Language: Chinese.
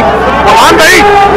Tao?